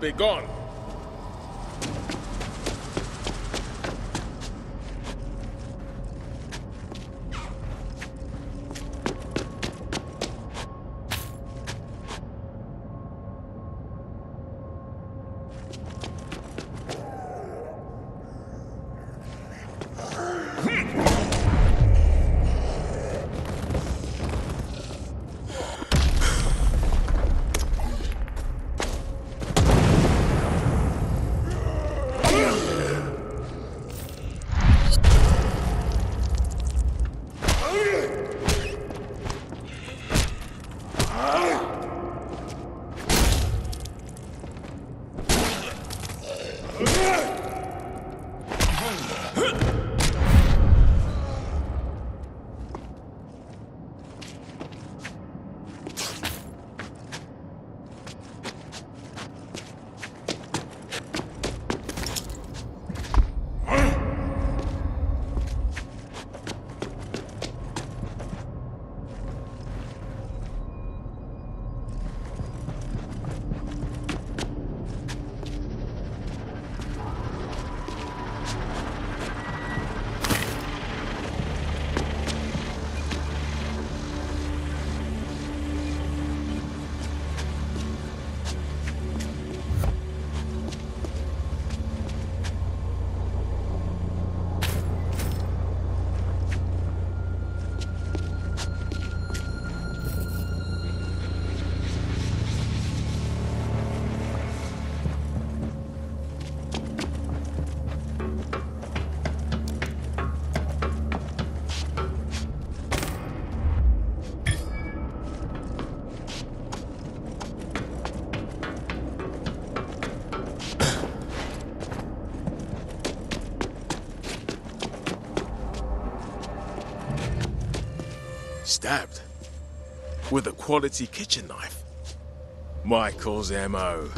Time, Stabbed. With a quality kitchen knife. Michael's MO.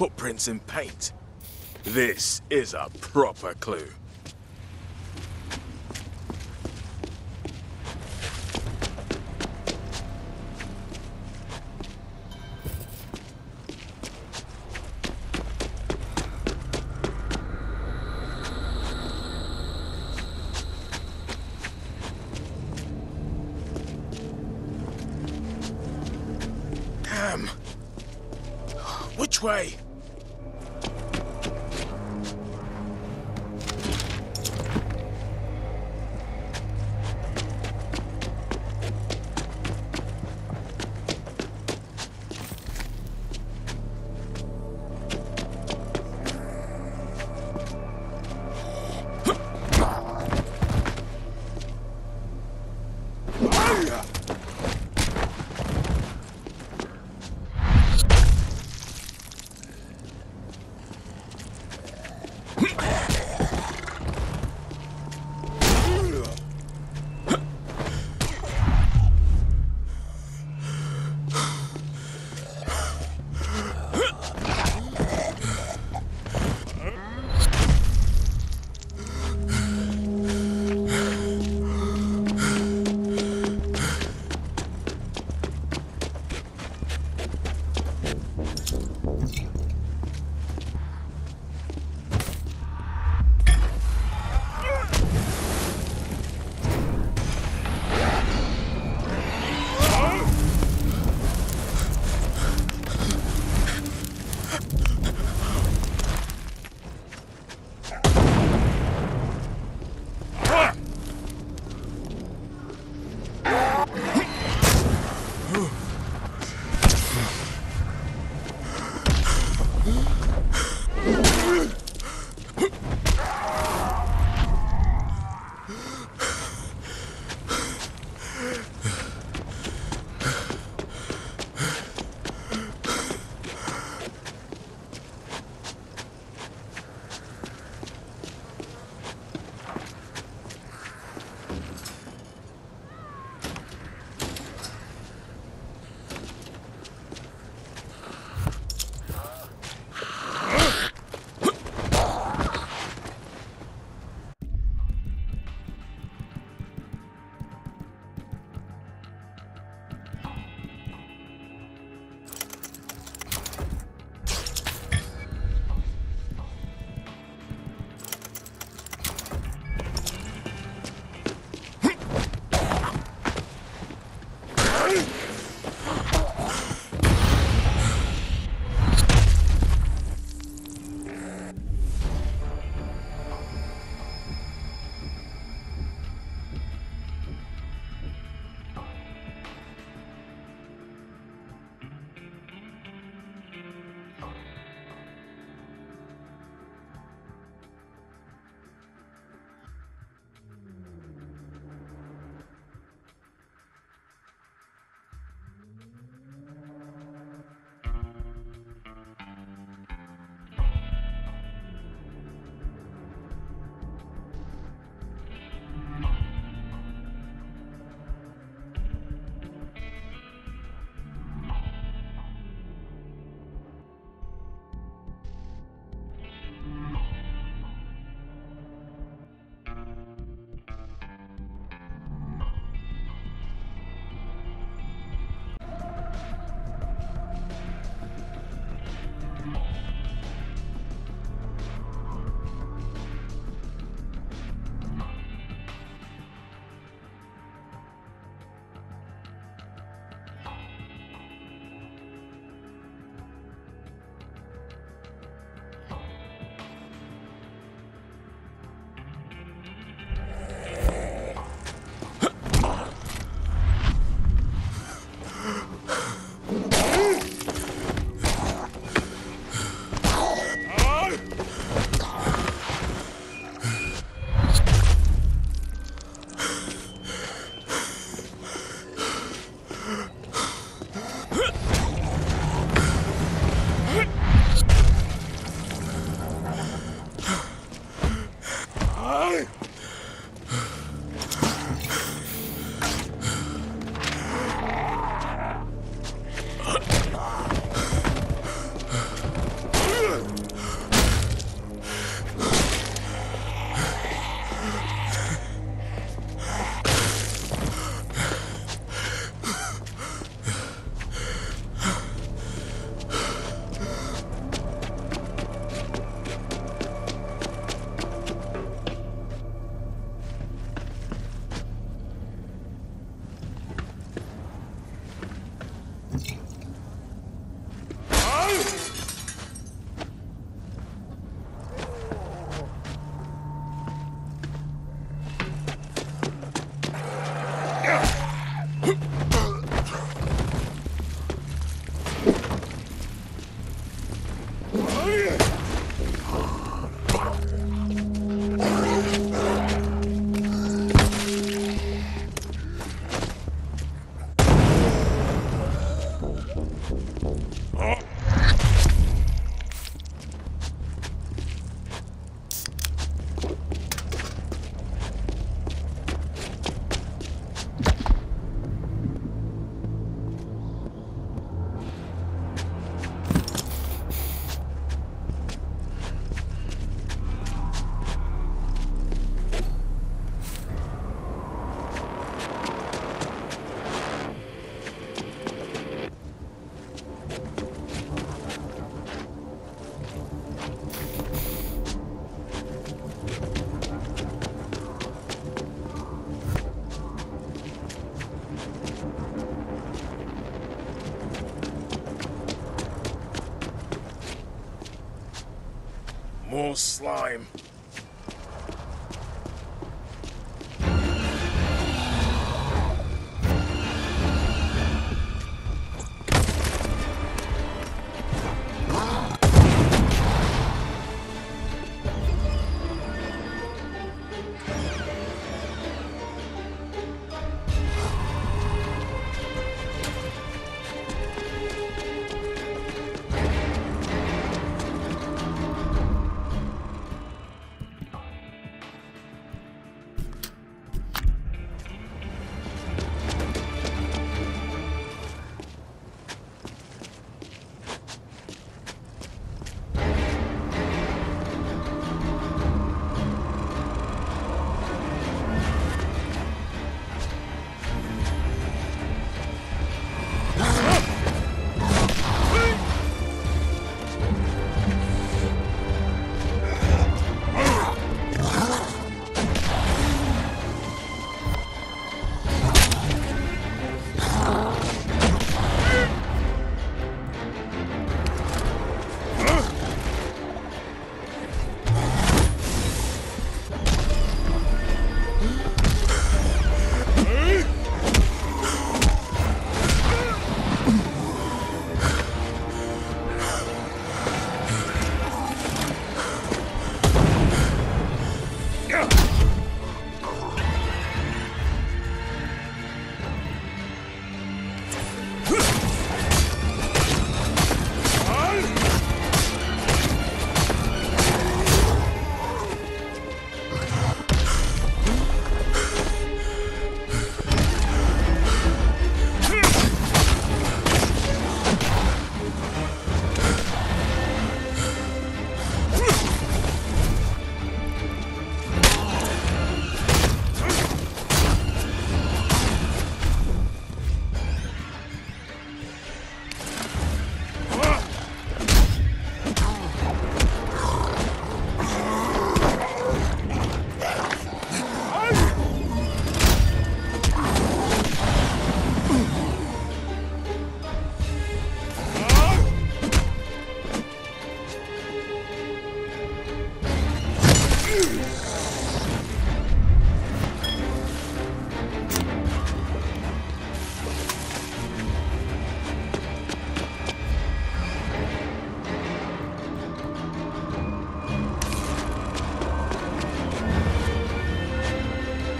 Footprints in paint. This is a proper clue. Damn. Which way? More slime.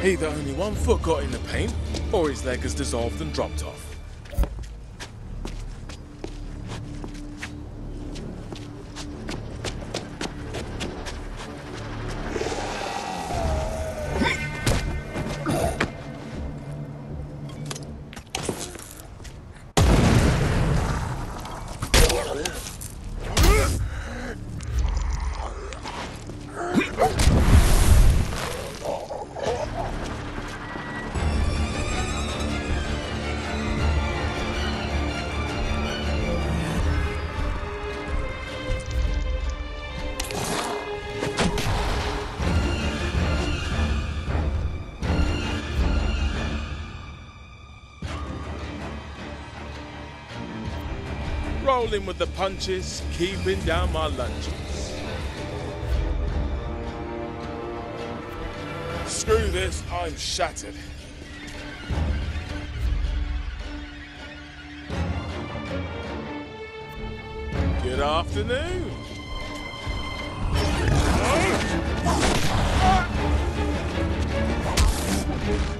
Either only one foot got in the paint, or his leg has dissolved and dropped off. Rolling with the punches, keeping down my lunges. Screw this, I'm shattered. Good afternoon. Ugh!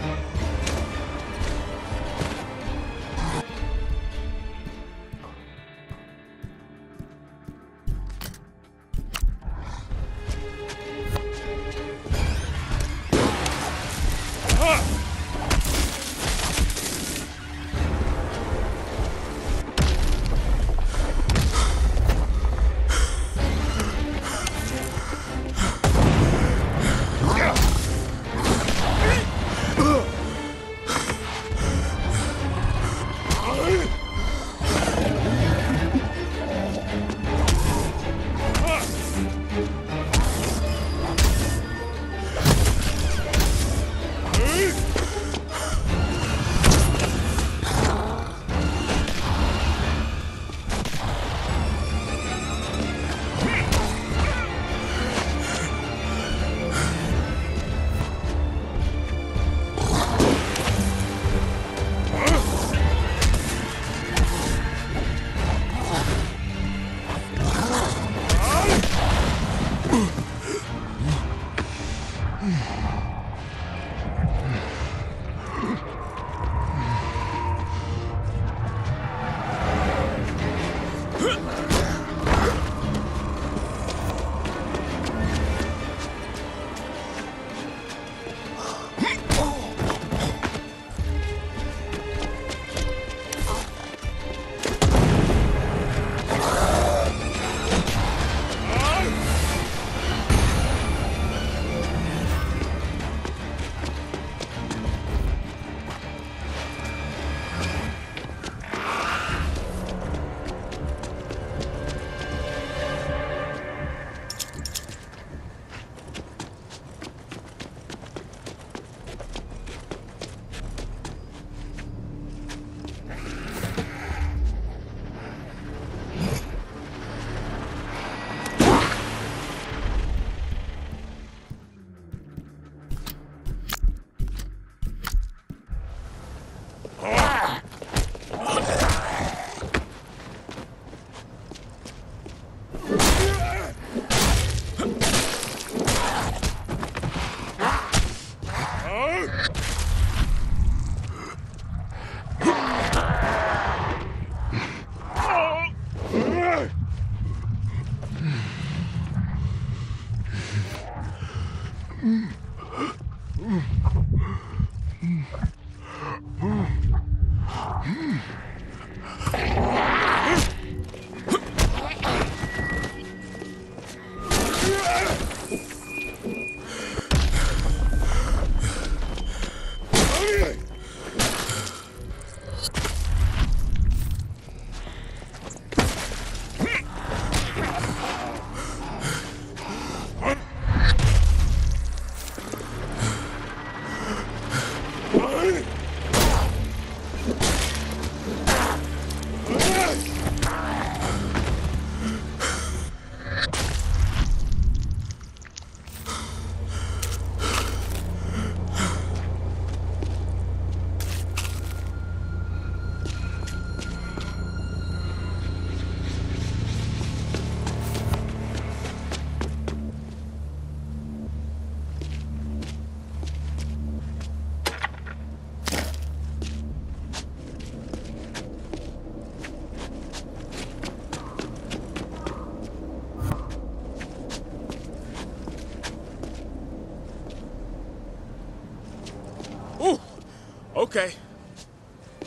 Okay.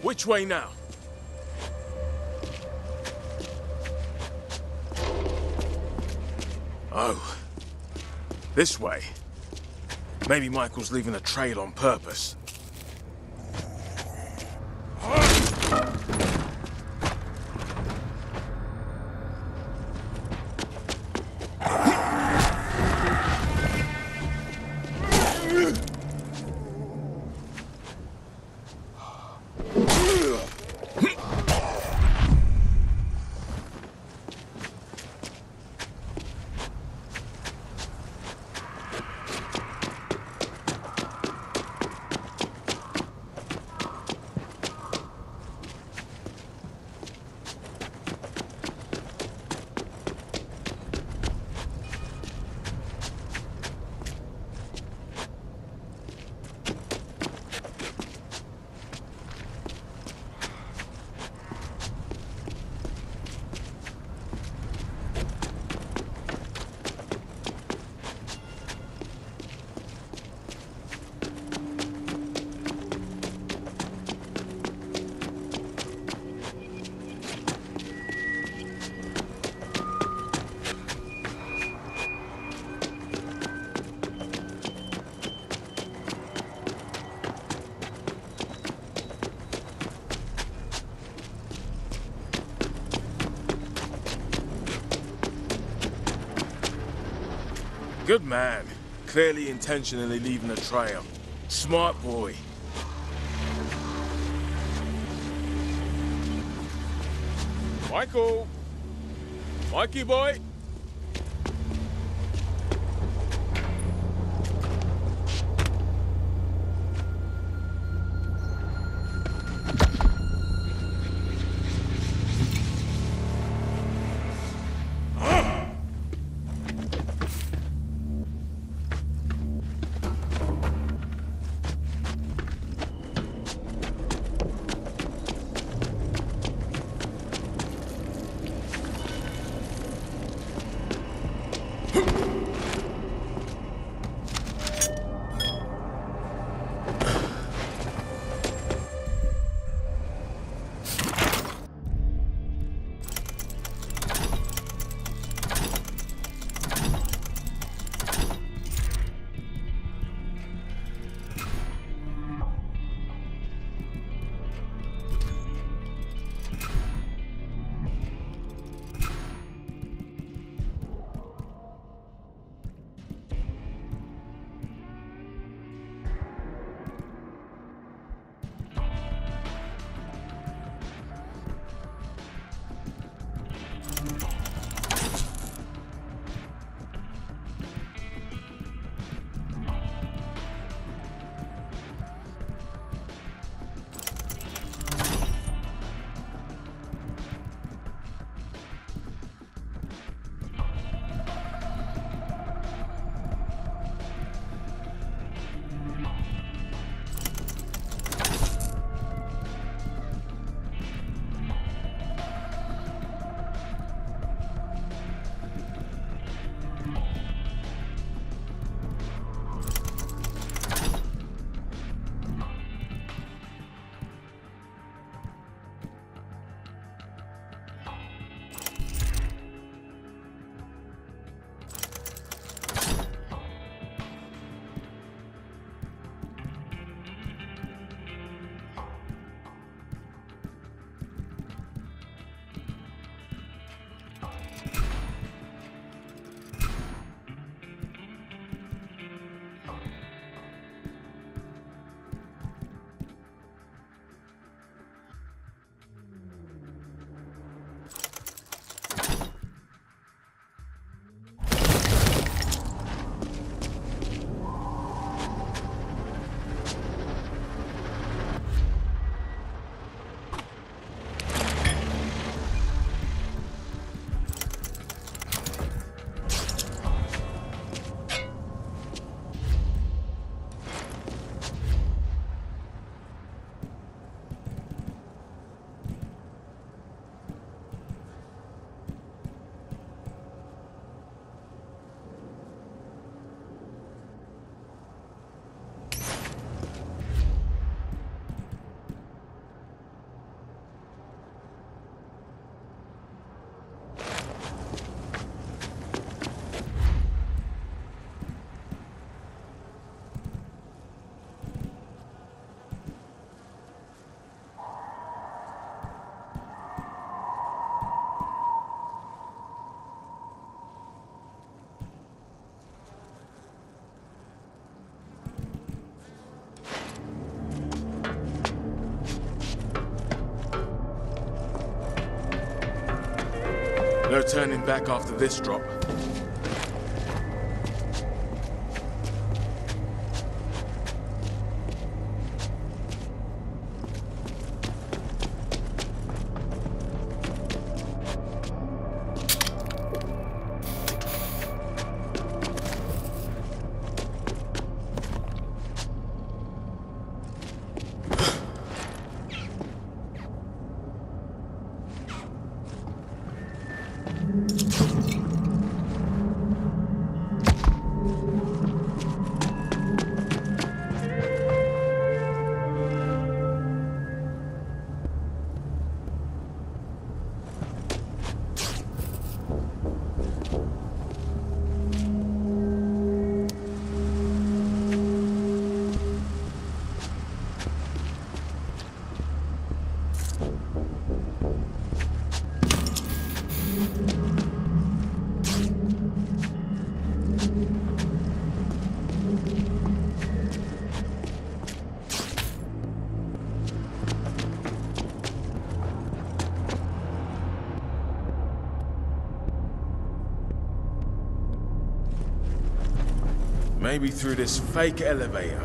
Which way now? Oh. This way. Maybe Michael's leaving a trail on purpose. Good man. Clearly intentionally leaving a trail. Smart boy. Michael! Mikey boy! Turning back after this drop. Maybe through this fake elevator.